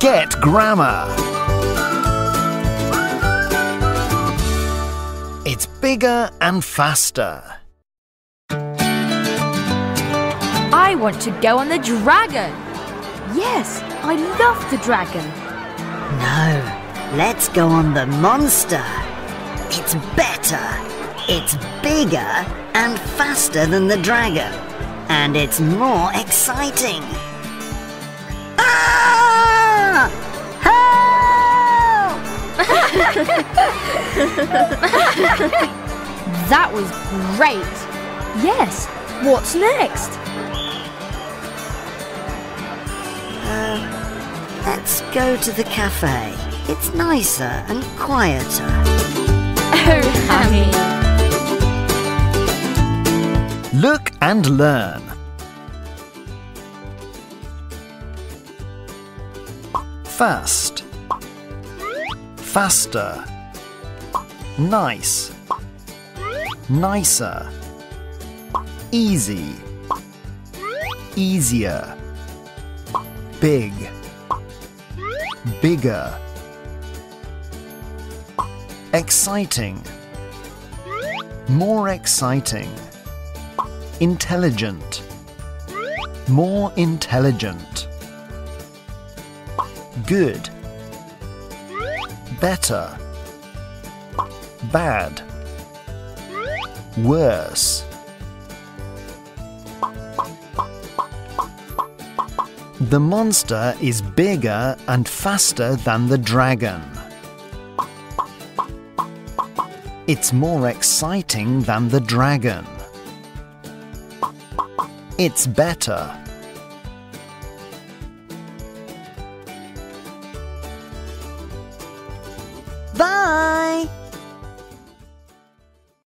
Get grammar. It's bigger and faster. I want to go on the dragon. Yes, I love the dragon. No, let's go on the monster. It's better, it's bigger and faster than the dragon, and it's more exciting. That was great. Yes, what's next? Uh, let's go to the cafe. It's nicer and quieter. Oh, Hammy. Look and learn. Fast. Faster. Nice. Nicer. Easy. Easier. Big. Bigger. Exciting. More exciting. Intelligent. More intelligent. Good. Better. Bad. Worse. The monster is bigger and faster than the dragon. It's more exciting than the dragon. It's better. Bye!